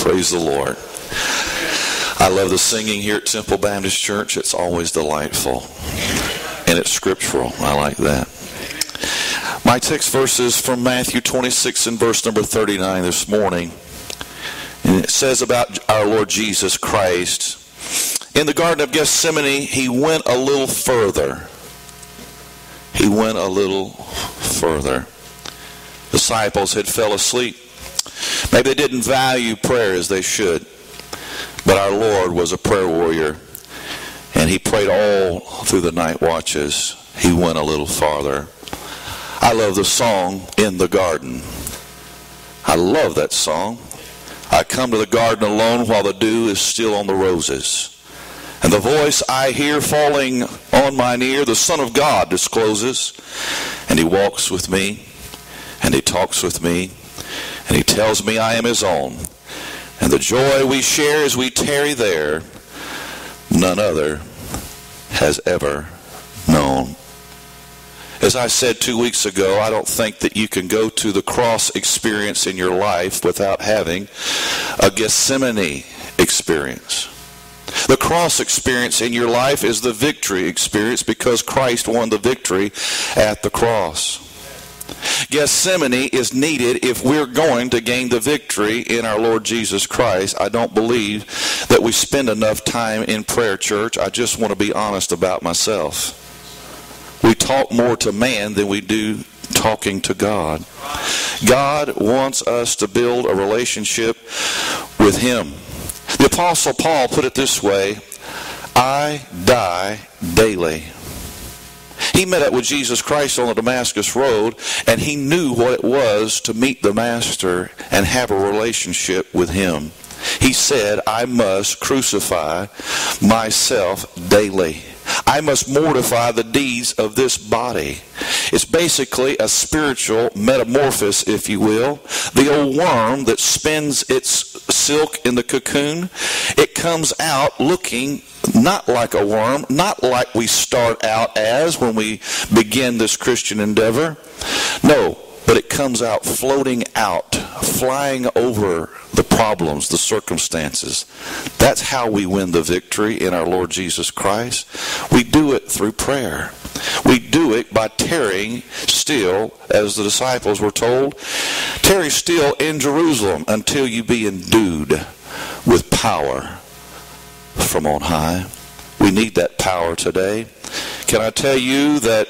Praise the Lord. I love the singing here at Temple Baptist Church. It's always delightful. And it's scriptural. I like that. My text verse is from Matthew 26 and verse number 39 this morning. And it says about our Lord Jesus Christ. In the Garden of Gethsemane, he went a little further. He went a little further. Disciples had fell asleep. Maybe they didn't value prayer as they should. But our Lord was a prayer warrior. And he prayed all through the night watches. He went a little farther. I love the song, In the Garden. I love that song. I come to the garden alone while the dew is still on the roses. And the voice I hear falling on mine ear, the Son of God discloses. And he walks with me, and he talks with me, and he tells me I am his own. And the joy we share as we tarry there, none other has ever known. As I said two weeks ago, I don't think that you can go to the cross experience in your life without having a Gethsemane experience. The cross experience in your life is the victory experience because Christ won the victory at the cross. Gethsemane is needed if we're going to gain the victory in our Lord Jesus Christ. I don't believe that we spend enough time in prayer, church. I just want to be honest about myself. We talk more to man than we do talking to God. God wants us to build a relationship with Him. The Apostle Paul put it this way I die daily. He met up with Jesus Christ on the Damascus Road, and he knew what it was to meet the Master and have a relationship with him. He said, I must crucify myself daily. I must mortify the deeds of this body. It's basically a spiritual metamorphosis, if you will. The old worm that spins its silk in the cocoon, it comes out looking not like a worm, not like we start out as when we begin this Christian endeavor. No, but it comes out floating out, flying over the problems, the circumstances. That's how we win the victory in our Lord Jesus Christ. We do it through prayer. We do it by tarrying still, as the disciples were told, tarry still in Jerusalem until you be endued with power from on high. We need that power today. Can I tell you that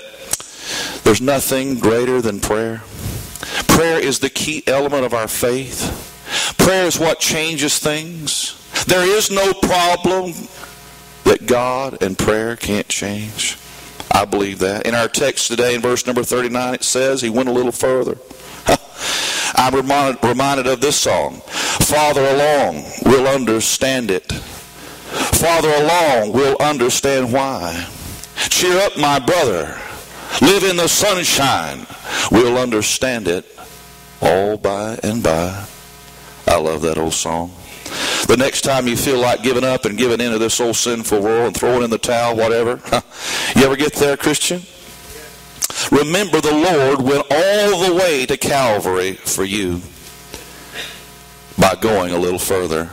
there's nothing greater than prayer? Prayer is the key element of our faith. Prayer is what changes things. There is no problem that God and prayer can't change. I believe that. In our text today, in verse number 39, it says, He went a little further. I'm reminded, reminded of this song. Father along, we'll understand it. Father along, we'll understand why. Cheer up, my brother. Live in the sunshine. We'll understand it all by and by. I love that old song. The next time you feel like giving up and giving into this old sinful world and throwing in the towel, whatever, you ever get there, Christian? Remember, the Lord went all the way to Calvary for you by going a little further.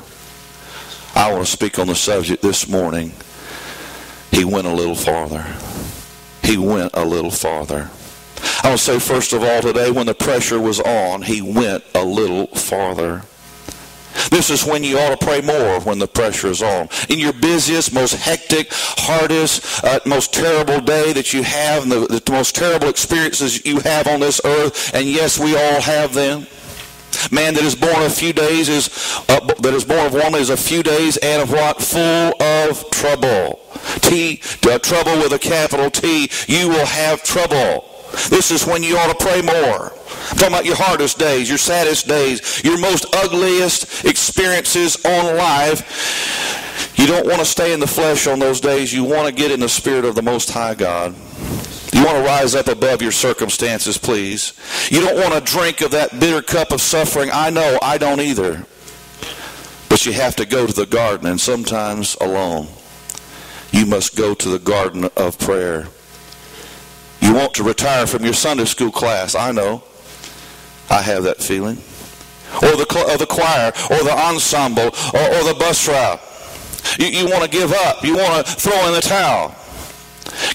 I want to speak on the subject this morning. He went a little farther. He went a little farther. I will say, first of all, today, when the pressure was on, he went a little farther. This is when you ought to pray more when the pressure is on. In your busiest, most hectic, hardest, uh, most terrible day that you have, and the, the most terrible experiences you have on this earth, and yes, we all have them. Man that is born a few days is uh, that is born of woman is a few days and of what full of trouble. T uh, trouble with a capital T. You will have trouble. This is when you ought to pray more. I'm talking about your hardest days, your saddest days, your most ugliest experiences on life. You don't want to stay in the flesh on those days. You want to get in the spirit of the Most High God. You want to rise up above your circumstances, please. You don't want to drink of that bitter cup of suffering. I know, I don't either. But you have to go to the garden, and sometimes alone. You must go to the garden of prayer. You want to retire from your Sunday school class. I know. I have that feeling. or the, or the choir or the ensemble or, or the bus route. You, you want to give up. You want to throw in the towel.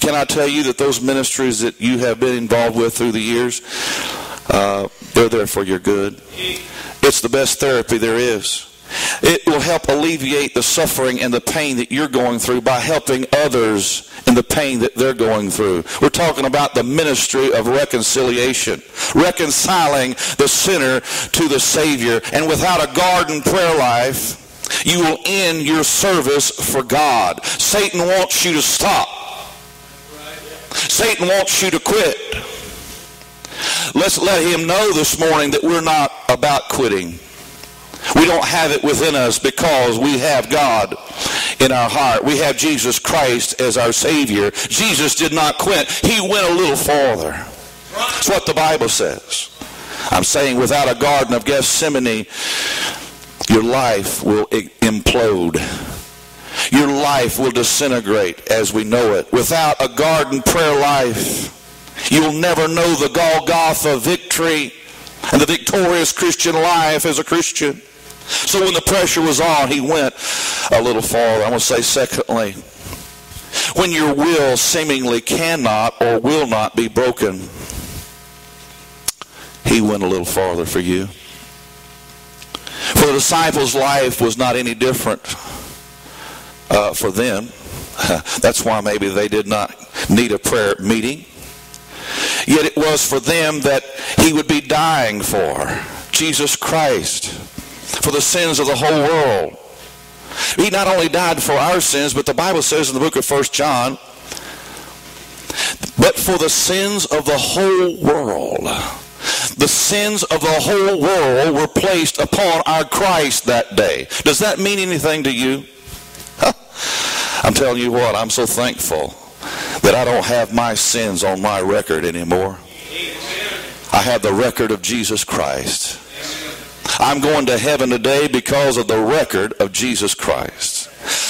Can I tell you that those ministries that you have been involved with through the years, uh, they're there for your good. It's the best therapy there is. It will help alleviate the suffering and the pain that you're going through by helping others in the pain that they're going through. We're talking about the ministry of reconciliation, reconciling the sinner to the Savior. And without a garden prayer life, you will end your service for God. Satan wants you to stop. Satan wants you to quit. Let's let him know this morning that we're not about quitting. We don't have it within us because we have God in our heart. We have Jesus Christ as our Savior. Jesus did not quit. He went a little farther. That's what the Bible says. I'm saying without a Garden of Gethsemane, your life will implode. Your life will disintegrate as we know it. Without a garden prayer life, you'll never know the Golgotha victory and the victorious Christian life as a Christian. So when the pressure was on, he went a little farther. I'm going to say, secondly, when your will seemingly cannot or will not be broken, he went a little farther for you. For the disciples' life was not any different uh, for them. That's why maybe they did not need a prayer meeting. Yet it was for them that he would be dying for. Jesus Christ. For the sins of the whole world. He not only died for our sins, but the Bible says in the book of First John, but for the sins of the whole world. The sins of the whole world were placed upon our Christ that day. Does that mean anything to you? I'm telling you what, I'm so thankful that I don't have my sins on my record anymore. I have the record of Jesus Christ. I'm going to heaven today because of the record of Jesus Christ.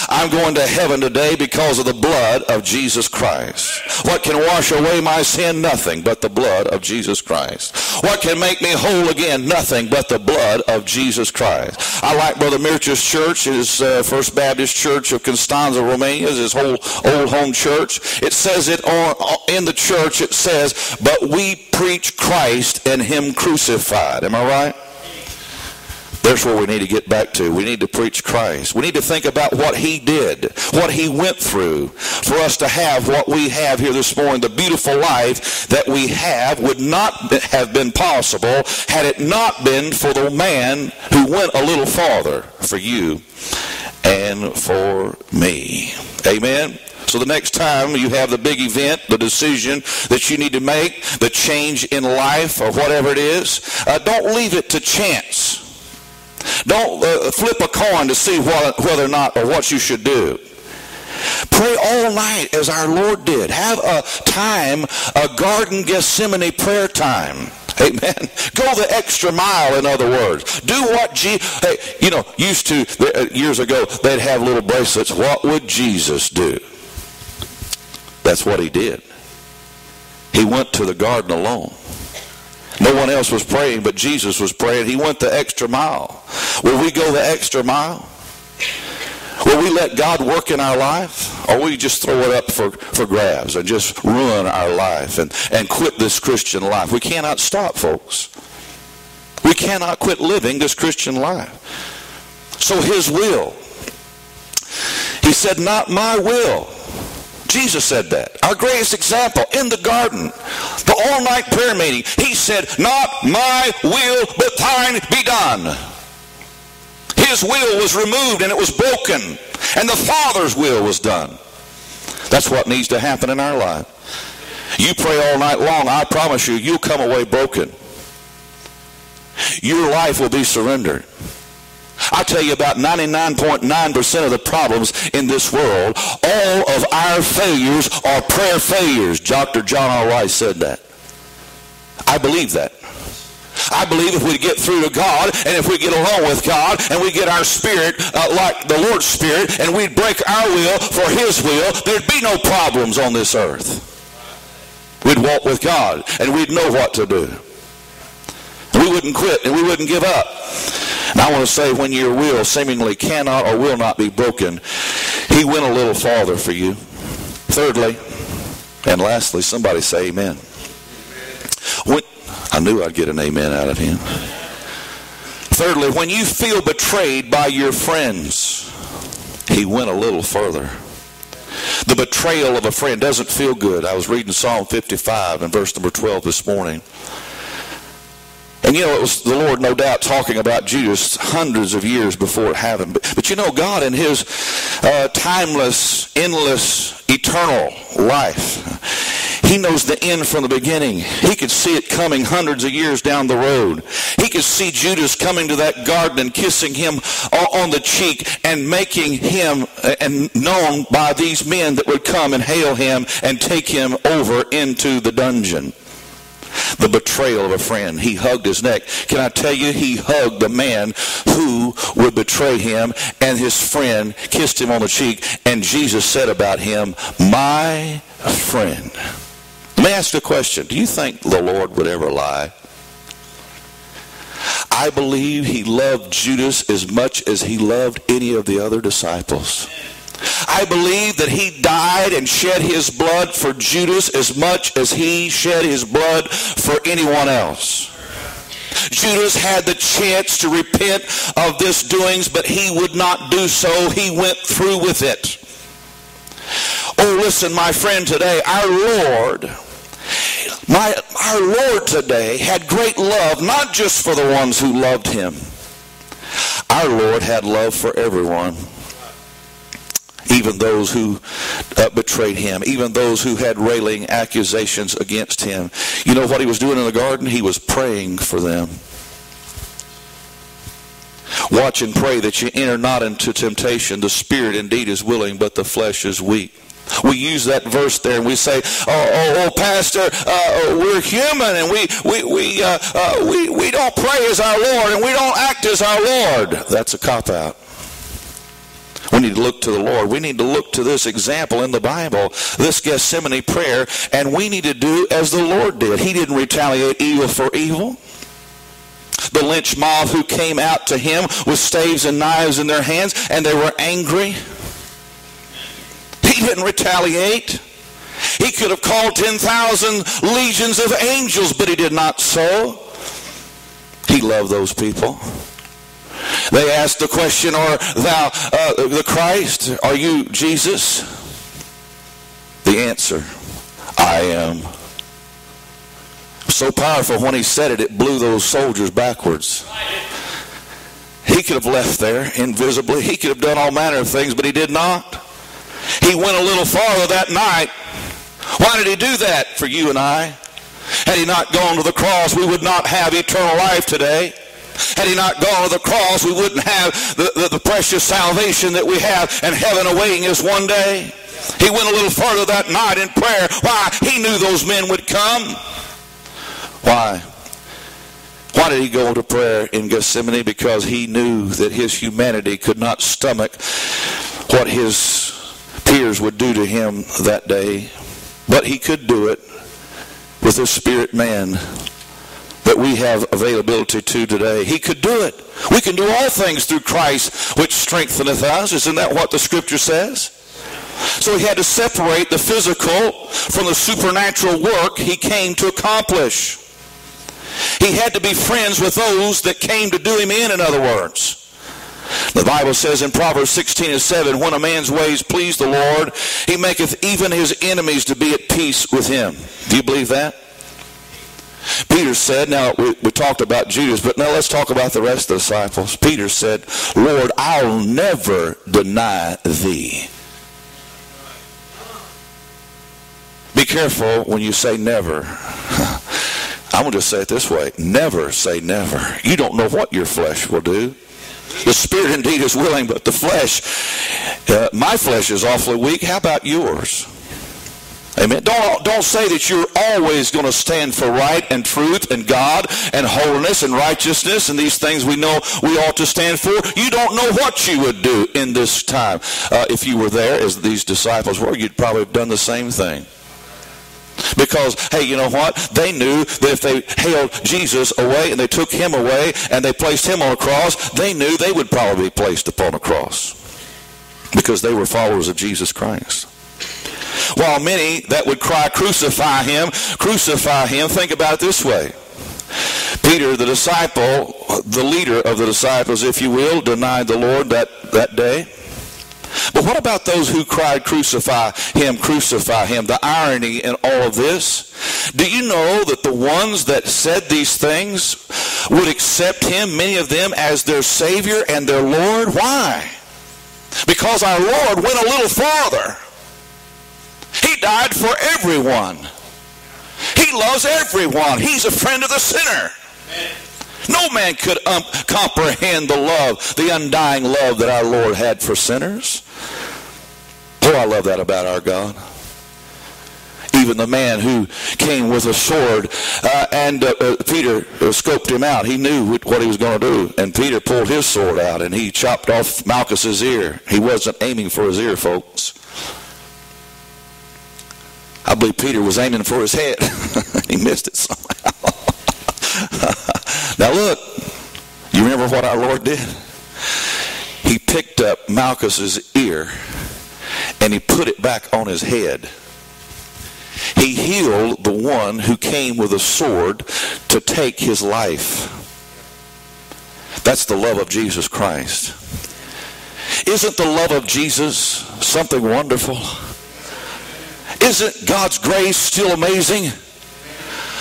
I'm going to heaven today because of the blood of Jesus Christ. What can wash away my sin? Nothing but the blood of Jesus Christ. What can make me whole again? Nothing but the blood of Jesus Christ. I like Brother Mircea's church, his uh, First Baptist Church of Constanța, Romania, his whole old home church. It says it on, in the church, it says, but we preach Christ and him crucified. Am I right? There's where we need to get back to. We need to preach Christ. We need to think about what he did, what he went through for us to have what we have here this morning. The beautiful life that we have would not have been possible had it not been for the man who went a little farther for you and for me. Amen. So the next time you have the big event, the decision that you need to make, the change in life or whatever it is, uh, don't leave it to chance. Don't uh, flip a coin to see what, whether or not or what you should do. Pray all night as our Lord did. Have a time, a garden Gethsemane prayer time. Amen. Go the extra mile, in other words. Do what Jesus, hey, you know, used to, uh, years ago, they'd have little bracelets. What would Jesus do? That's what he did. He went to the garden alone. No one else was praying, but Jesus was praying. He went the extra mile. Will we go the extra mile? Will we let God work in our life? Or will we just throw it up for, for grabs and just ruin our life and, and quit this Christian life? We cannot stop, folks. We cannot quit living this Christian life. So his will. He said, not my will, Jesus said that. Our greatest example in the garden, the all night prayer meeting, he said, Not my will, but thine be done. His will was removed and it was broken, and the Father's will was done. That's what needs to happen in our life. You pray all night long, I promise you, you'll come away broken. Your life will be surrendered. I tell you about 99.9% of the problems in this world, all of our failures are prayer failures. Dr. John R. Rice said that. I believe that. I believe if we get through to God and if we get along with God and we get our spirit uh, like the Lord's spirit and we'd break our will for his will, there'd be no problems on this earth. We'd walk with God and we'd know what to do. We wouldn't quit and we wouldn't give up. And I want to say when your will seemingly cannot or will not be broken, he went a little farther for you. Thirdly, and lastly, somebody say amen. When, I knew I'd get an amen out of him. Thirdly, when you feel betrayed by your friends, he went a little further. The betrayal of a friend doesn't feel good. I was reading Psalm 55 and verse number 12 this morning. And you know, it was the Lord, no doubt, talking about Judas hundreds of years before it happened. But, but you know, God, in His uh, timeless, endless, eternal life, He knows the end from the beginning. He could see it coming hundreds of years down the road. He could see Judas coming to that garden and kissing him on the cheek and making him uh, and known by these men that would come and hail him and take him over into the dungeon the betrayal of a friend. He hugged his neck. Can I tell you, he hugged the man who would betray him, and his friend kissed him on the cheek, and Jesus said about him, My friend. Let me ask you a question. Do you think the Lord would ever lie? I believe he loved Judas as much as he loved any of the other disciples. I believe that he died and shed his blood for Judas as much as he shed his blood for anyone else. Judas had the chance to repent of this doings, but he would not do so. He went through with it. Oh, listen, my friend, today, our Lord, my, our Lord today had great love, not just for the ones who loved him. Our Lord had love for everyone even those who uh, betrayed him, even those who had railing accusations against him. You know what he was doing in the garden? He was praying for them. Watch and pray that you enter not into temptation. The spirit indeed is willing, but the flesh is weak. We use that verse there and we say, "Oh, oh, oh Pastor, uh, we're human and we we we uh, uh, we we don't pray as our Lord and we don't act as our Lord." That's a cop out. Need to look to the Lord. We need to look to this example in the Bible, this Gethsemane prayer, and we need to do as the Lord did. He didn't retaliate evil for evil. The lynch mob who came out to him with staves and knives in their hands, and they were angry. He didn't retaliate. He could have called 10,000 legions of angels, but he did not so. He loved those people. They asked the question, Are thou uh, the Christ? Are you Jesus? The answer, I am. So powerful when he said it, it blew those soldiers backwards. He could have left there invisibly. He could have done all manner of things, but he did not. He went a little farther that night. Why did he do that for you and I? Had he not gone to the cross, we would not have eternal life today. Had he not gone to the cross, we wouldn't have the, the, the precious salvation that we have and heaven awaiting us one day. He went a little further that night in prayer. Why? He knew those men would come. Why? Why did he go to prayer in Gethsemane? Because he knew that his humanity could not stomach what his peers would do to him that day. But he could do it with a spirit man that we have availability to today. He could do it. We can do all things through Christ, which strengtheneth us. Isn't that what the scripture says? So he had to separate the physical from the supernatural work he came to accomplish. He had to be friends with those that came to do him in, in other words. The Bible says in Proverbs 16 and 7, when a man's ways please the Lord, he maketh even his enemies to be at peace with him. Do you believe that? Peter said, now we, we, talked about Judas, but now let's talk about the rest of the disciples. Peter said, Lord, I'll never deny thee. Be careful when you say never. I'm going to just say it this way never say never. You don't know what your flesh will do. The spirit indeed is willing, but the flesh, uh, my flesh is awfully weak. How about yours? Amen. Don't, don't say that you're always going to stand for right and truth and God and holiness and righteousness and these things we know we ought to stand for. You don't know what you would do in this time. Uh, if you were there as these disciples were, you'd probably have done the same thing. Because, hey, you know what? They knew that if they hailed Jesus away and they took him away and they placed him on a cross, they knew they would probably be placed upon a cross. Because they were followers of Jesus Christ. While many that would cry, crucify him, crucify him, think about it this way. Peter, the disciple, the leader of the disciples, if you will, denied the Lord that, that day. But what about those who cried, crucify him, crucify him? The irony in all of this. Do you know that the ones that said these things would accept him, many of them, as their Savior and their Lord? Why? Because our Lord went a little farther. He died for everyone. He loves everyone. He's a friend of the sinner. No man could um, comprehend the love, the undying love that our Lord had for sinners. Oh, I love that about our God. Even the man who came with a sword, uh, and uh, uh, Peter uh, scoped him out. He knew what he was going to do. And Peter pulled his sword out and he chopped off Malchus's ear. He wasn't aiming for his ear, folks. I believe Peter was aiming for his head. he missed it somehow. now look, you remember what our Lord did? He picked up Malchus's ear and he put it back on his head. He healed the one who came with a sword to take his life. That's the love of Jesus Christ. Isn't the love of Jesus something wonderful? Isn't God's grace still amazing?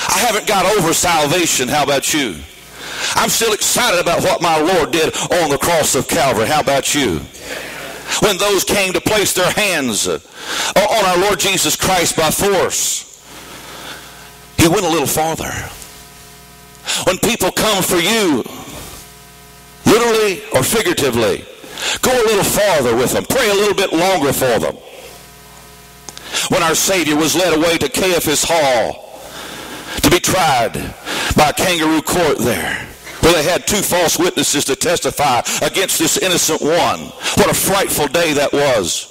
I haven't got over salvation. How about you? I'm still excited about what my Lord did on the cross of Calvary. How about you? When those came to place their hands uh, on our Lord Jesus Christ by force, He went a little farther. When people come for you, literally or figuratively, go a little farther with them. Pray a little bit longer for them when our Savior was led away to Caiaphas Hall to be tried by a kangaroo court there where they had two false witnesses to testify against this innocent one. What a frightful day that was.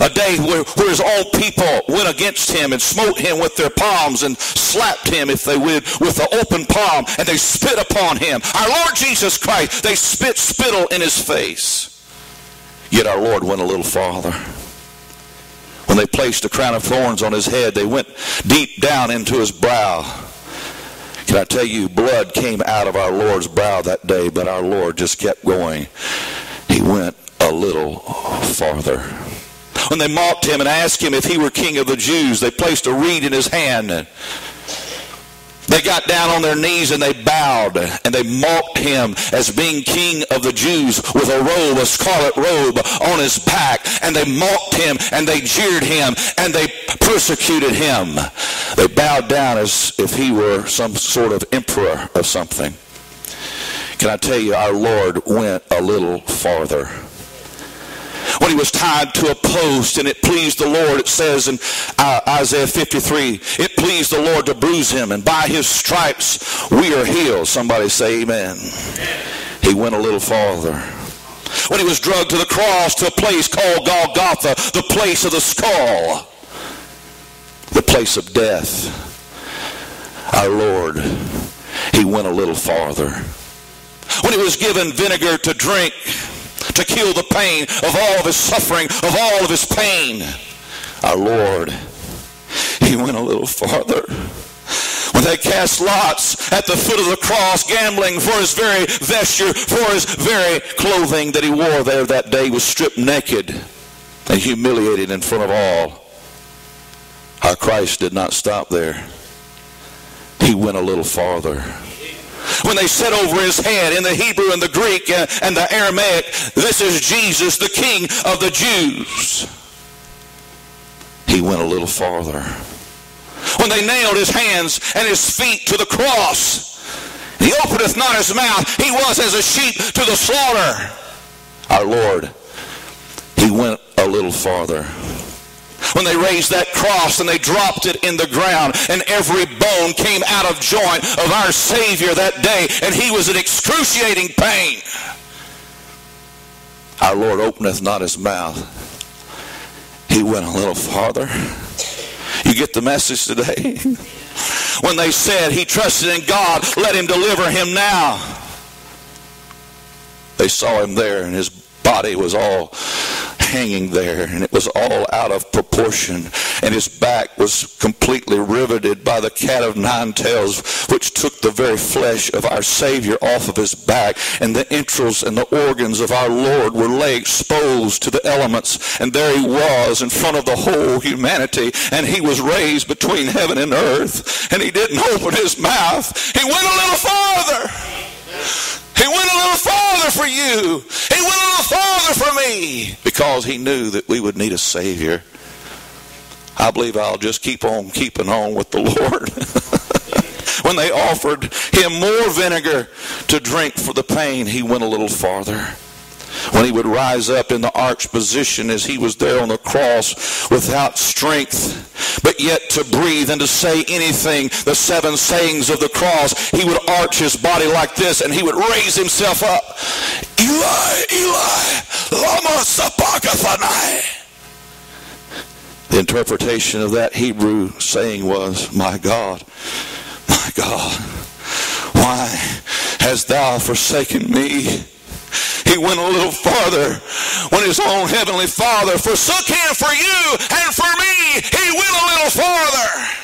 A day where, where his own people went against him and smote him with their palms and slapped him, if they would, with the open palm, and they spit upon him. Our Lord Jesus Christ, they spit spittle in his face. Yet our Lord went a little farther. When they placed a crown of thorns on his head, they went deep down into his brow. Can I tell you, blood came out of our Lord's brow that day, but our Lord just kept going. He went a little farther. When they mocked him and asked him if he were king of the Jews, they placed a reed in his hand they got down on their knees and they bowed and they mocked him as being king of the Jews with a robe, a scarlet robe on his back. And they mocked him and they jeered him and they persecuted him. They bowed down as if he were some sort of emperor of something. Can I tell you, our Lord went a little farther when he was tied to a post and it pleased the Lord, it says in uh, Isaiah 53, it pleased the Lord to bruise him and by his stripes we are healed. Somebody say amen. He went a little farther. When he was drugged to the cross to a place called Golgotha, the place of the skull, the place of death, our Lord, he went a little farther. When he was given vinegar to drink, to kill the pain of all of his suffering, of all of his pain. Our Lord, he went a little farther. When they cast lots at the foot of the cross, gambling for his very vesture, for his very clothing that he wore there that day, was stripped naked and humiliated in front of all. Our Christ did not stop there. He went a little farther when they said over his head in the Hebrew and the Greek and the Aramaic, this is Jesus, the King of the Jews. He went a little farther. When they nailed his hands and his feet to the cross, he openeth not his mouth. He was as a sheep to the slaughter. Our Lord, he went a little farther when they raised that cross and they dropped it in the ground and every bone came out of joint of our Savior that day and he was in excruciating pain. Our Lord openeth not his mouth. He went a little farther. You get the message today? when they said he trusted in God, let him deliver him now. They saw him there and his body was all hanging there and it was all out of proportion and his back was completely riveted by the cat of nine tails which took the very flesh of our savior off of his back and the entrails and the organs of our lord were laid exposed to the elements and there he was in front of the whole humanity and he was raised between heaven and earth and he didn't open his mouth he went a little farther he went a little farther for you. For me because he knew that we would need a Savior. I believe I'll just keep on keeping on with the Lord. when they offered him more vinegar to drink for the pain, he went a little farther when he would rise up in the arch position as he was there on the cross without strength, but yet to breathe and to say anything, the seven sayings of the cross, he would arch his body like this and he would raise himself up. Eli, Eli, lama sabachthani. The interpretation of that Hebrew saying was, My God, my God, why hast thou forsaken me? He went a little farther when his own heavenly Father forsook him for you and for me. He went a little farther.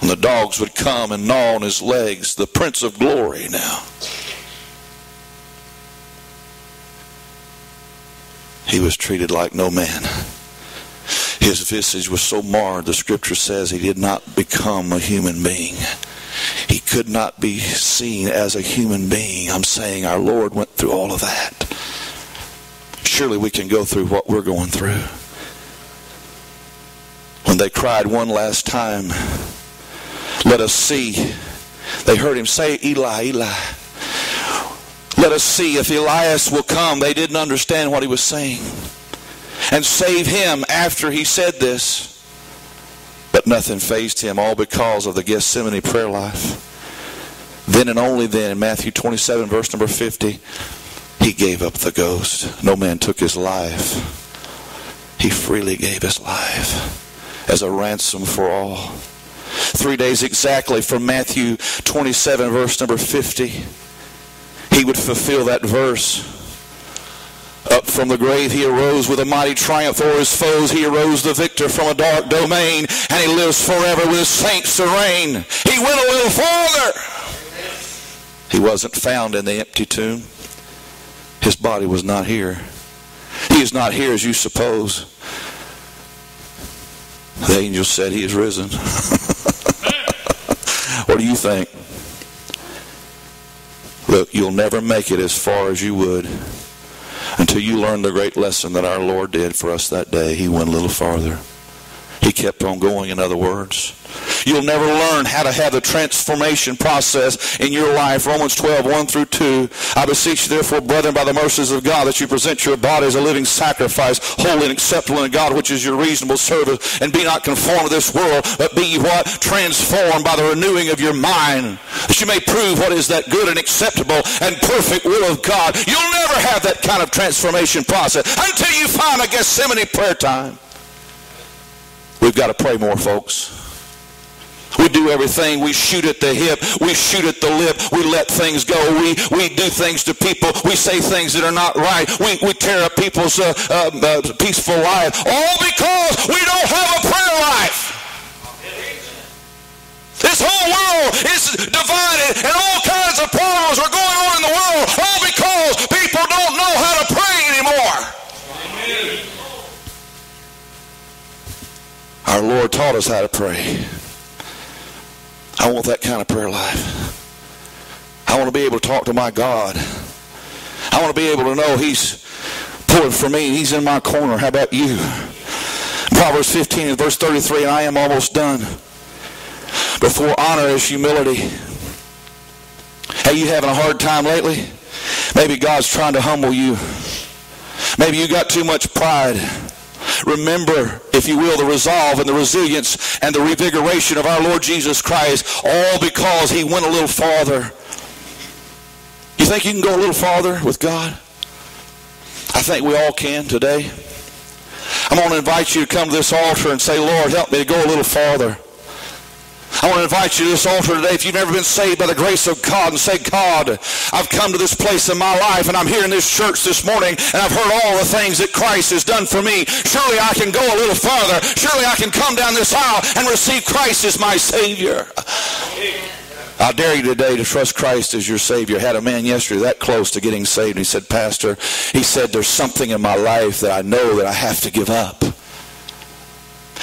And the dogs would come and gnaw on his legs, the Prince of Glory now. He was treated like no man. His visage was so marred, the scripture says he did not become a human being. He could not be seen as a human being. I'm saying our Lord went through all of that. Surely we can go through what we're going through. When they cried one last time, let us see. They heard him say, Eli, Eli. Let us see if Elias will come. They didn't understand what he was saying. And save him after he said this. But nothing fazed him, all because of the Gethsemane prayer life. Then and only then, in Matthew 27, verse number 50, he gave up the ghost. No man took his life. He freely gave his life as a ransom for all. Three days exactly from Matthew 27, verse number 50, he would fulfill that verse up from the grave he arose with a mighty triumph o'er his foes. He arose the victor from a dark domain, and he lives forever with his saints to reign. He went a little farther. He wasn't found in the empty tomb. His body was not here. He is not here as you suppose. The angel said he is risen. what do you think? Look, you'll never make it as far as you would until you learn the great lesson that our Lord did for us that day. He went a little farther. He kept on going, in other words. You'll never learn how to have the transformation process in your life. Romans 12, 1 through 2. I beseech you, therefore, brethren, by the mercies of God, that you present your body as a living sacrifice, holy and acceptable in God, which is your reasonable service. And be not conformed to this world, but be what? Transformed by the renewing of your mind, that you may prove what is that good and acceptable and perfect will of God. You'll never have that kind of transformation process until you find a Gethsemane prayer time. We've got to pray more, folks. We do everything. We shoot at the hip. We shoot at the lip. We let things go. We, we do things to people. We say things that are not right. We, we tear up people's uh, uh, uh, peaceful life. All because we don't have a prayer life. This whole world is divided and all kinds of problems are going on in the world all because people don't know how to pray anymore. Our Lord taught us how to pray. I want that kind of prayer life. I want to be able to talk to my God. I want to be able to know He's pulling for me. He's in my corner. How about you? Proverbs 15 and verse 33, and I am almost done. Before honor is humility. Hey, you having a hard time lately? Maybe God's trying to humble you. Maybe you got too much pride. Remember, if you will, the resolve and the resilience and the revigoration of our Lord Jesus Christ, all because he went a little farther. You think you can go a little farther with God? I think we all can today. I'm going to invite you to come to this altar and say, Lord, help me to go a little farther. I want to invite you to this altar today if you've never been saved by the grace of God and say, God, I've come to this place in my life and I'm here in this church this morning and I've heard all the things that Christ has done for me. Surely I can go a little farther. Surely I can come down this aisle and receive Christ as my Savior. I dare you today to trust Christ as your Savior. I had a man yesterday that close to getting saved. He said, Pastor, he said, there's something in my life that I know that I have to give up.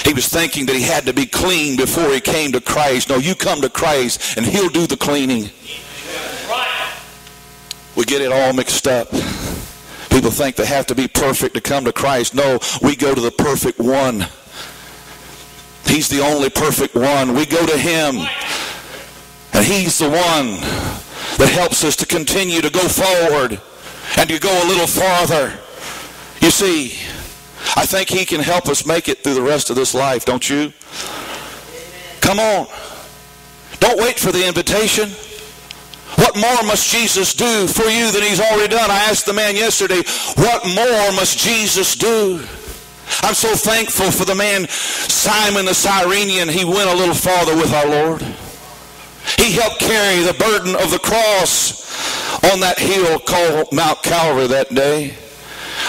He was thinking that he had to be clean before he came to Christ. No, you come to Christ and he'll do the cleaning. We get it all mixed up. People think they have to be perfect to come to Christ. No, we go to the perfect one. He's the only perfect one. We go to him. And he's the one that helps us to continue to go forward and to go a little farther. You see, I think he can help us make it through the rest of this life, don't you? Come on. Don't wait for the invitation. What more must Jesus do for you than he's already done? I asked the man yesterday, what more must Jesus do? I'm so thankful for the man Simon the Cyrenian. He went a little farther with our Lord. He helped carry the burden of the cross on that hill called Mount Calvary that day.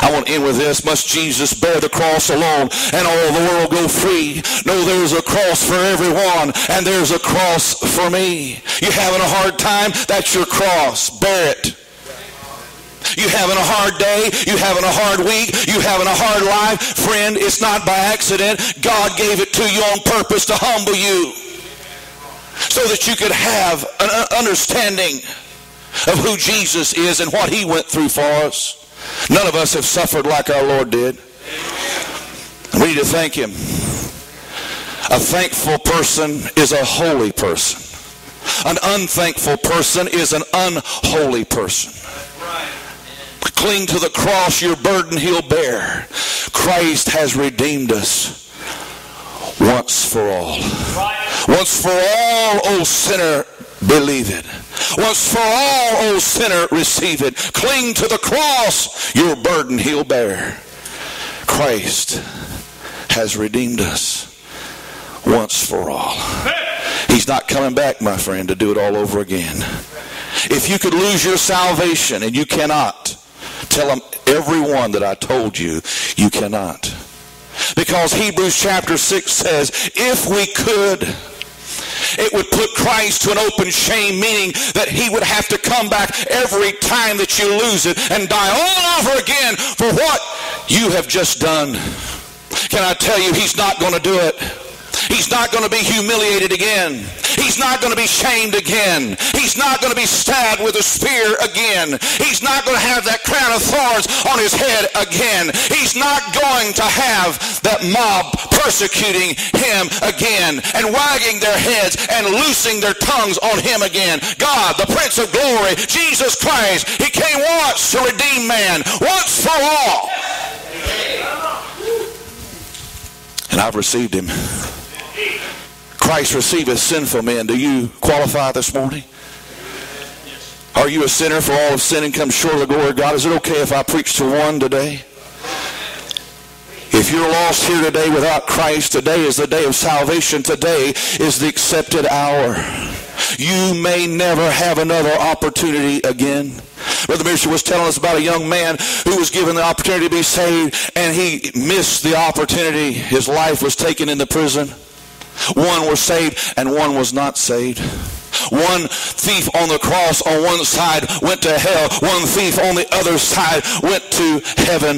I want to end with this. Must Jesus bear the cross alone and all the world go free? No, there's a cross for everyone and there's a cross for me. You having a hard time? That's your cross. Bear it. You having a hard day? You having a hard week? You having a hard life? Friend, it's not by accident. God gave it to you on purpose to humble you so that you could have an uh, understanding of who Jesus is and what he went through for us. None of us have suffered like our Lord did. We need to thank him. A thankful person is a holy person. An unthankful person is an unholy person. Cling to the cross, your burden he'll bear. Christ has redeemed us once for all. Once for all, O sinner, believe it. Once for all, O sinner, receive it. Cling to the cross, your burden he'll bear. Christ has redeemed us once for all. He's not coming back, my friend, to do it all over again. If you could lose your salvation, and you cannot, tell them everyone that I told you, you cannot. Because Hebrews chapter 6 says, if we could, it would put Christ to an open shame, meaning that he would have to come back every time that you lose it and die all over again for what you have just done. Can I tell you, he's not going to do it. He's not going to be humiliated again. He's not going to be shamed again. He's not going to be stabbed with a spear again. He's not going to have that crown of thorns on his head again. He's not going to have that mob persecuting him again and wagging their heads and loosing their tongues on him again. God, the Prince of Glory, Jesus Christ, he came once to redeem man, once for all. And I've received him. Christ receiveth sinful men. Do you qualify this morning? Are you a sinner for all of sin and come short of the glory of God? Is it okay if I preach to one today? If you're lost here today without Christ, today is the day of salvation. Today is the accepted hour. You may never have another opportunity again. Brother Minister was telling us about a young man who was given the opportunity to be saved and he missed the opportunity. His life was taken in the prison. One was saved and one was not saved. One thief on the cross on one side went to hell. One thief on the other side went to heaven.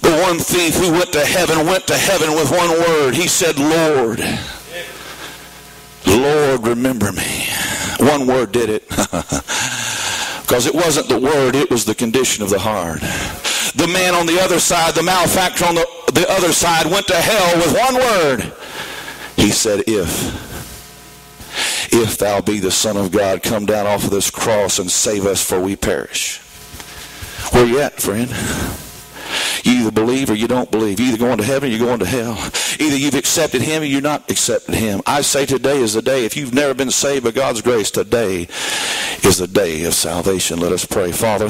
The one thief who went to heaven went to heaven with one word. He said, Lord, Lord, remember me. One word did it. Because it wasn't the word, it was the condition of the heart. The man on the other side, the malefactor on the, the other side, went to hell with one word. He said, if. If thou be the Son of God, come down off of this cross and save us, for we perish. Where you at, friend? You either believe or you don't believe. You're either going to heaven or you're going to hell. Either you've accepted him or you're not accepted him. I say today is the day. If you've never been saved by God's grace, today is the day of salvation. Let us pray. Father,